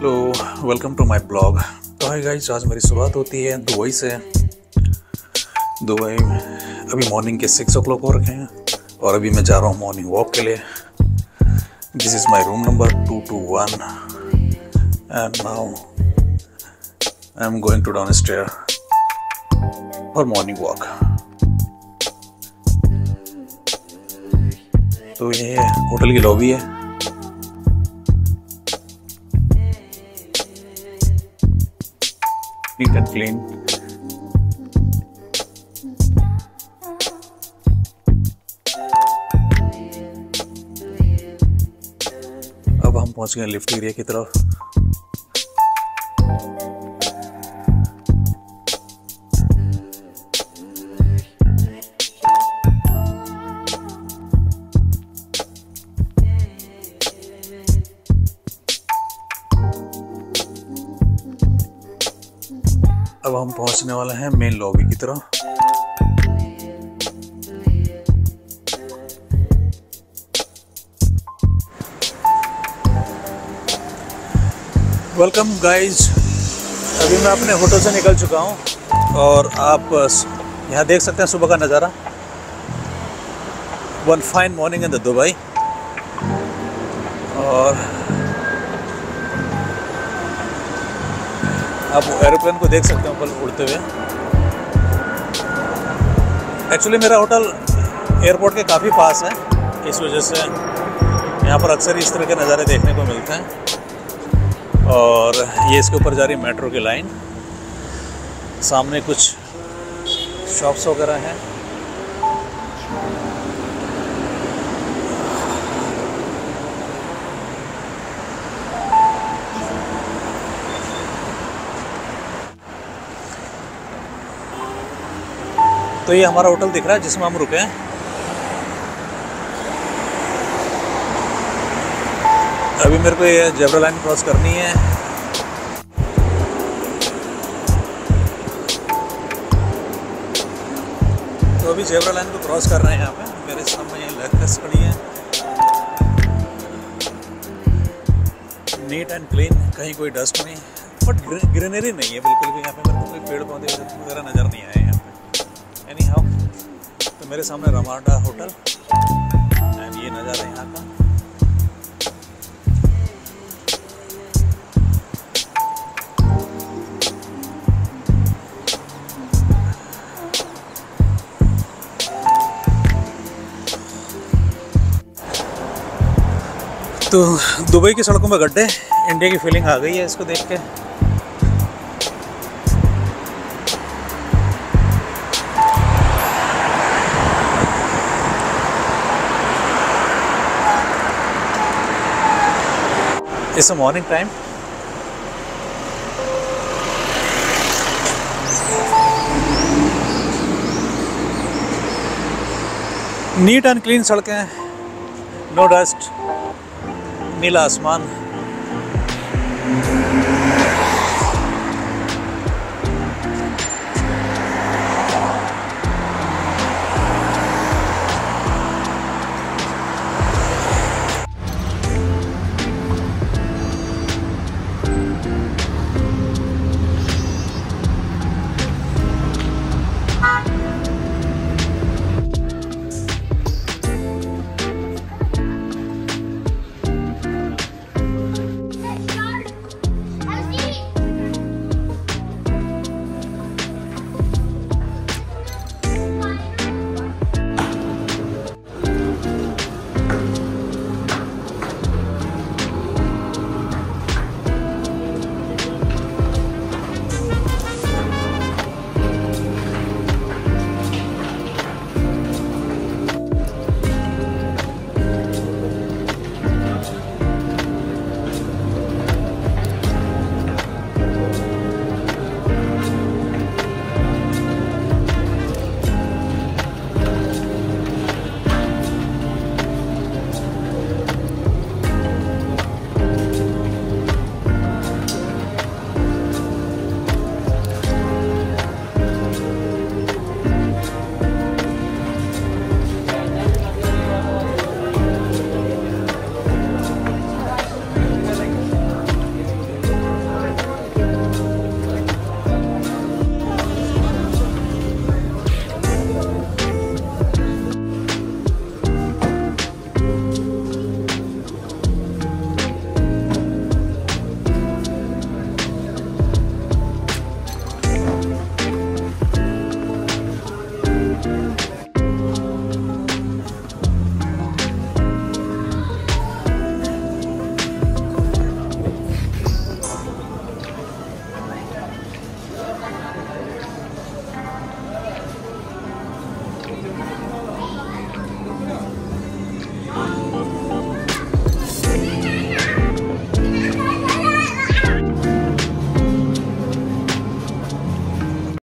Welcome to my blog तो hi guys आज मेरी शुरुआत होती है, दुबई से। दुबई में अभी मॉर्निंग के सिक्स ओ क्लॉक हो रखे हैं और अभी मैं जा रहा हूँ मॉर्निंग वॉक के लिए। This is my room number two two one and now I am going to down stair for morning walk तो ये होटल की लॉबी है। Neat and clean. अब हम पहुँच गए लिफ्ट एरिया की तरफ़ अब हम पहुँचने वाले हैं मेन लॉबी की तरफ़ वेलकम गाइस अभी मैं अपने होटल से निकल चुका हूँ और आप, यहाँ देख सकते हैं सुबह का नज़ारा। One fine morning in the Dubai और आप एरोप्लेन को देख सकते हो ऊपर उड़ते हुए। एक्चुअली मेरा होटल एयरपोर्ट के काफ़ी पास है। इस वजह से यहाँ पर अक्सर इस तरह के नज़ारे देखने को मिलते हैं। और ये इसके ऊपर जा रही मेट्रो की लाइन सामने कुछ शॉप्स वगैरह हैं। तो ये हमारा होटल दिख रहा है जिसमें हम रुके हैं। अभी मेरे को ये जेबरा लाइन क्रॉस करनी है। तो अभी जेबरा लाइन को क्रॉस कर रहे हैं यहाँ पे। मेरे सामने ये लेक्स खड़ी है। नीट एंड क्लीन, कहीं कोई डस्ट नहीं। बट ग्रीनरी नहीं है बिल्कुल भी। यहाँ पे मेरे को कोई पेड़ पौधे वगैरह नज़र नहीं आए पे एनी हाउ तो मेरे सामने रमाडा होटल एंड ये नज़ारा यहाँ का। तो दुबई की सड़कों में गड्ढे इंडिया की फीलिंग आ गई है इसको देख के। It's a morning. Neat and clean सड़कें नो डस्ट नीला आसमान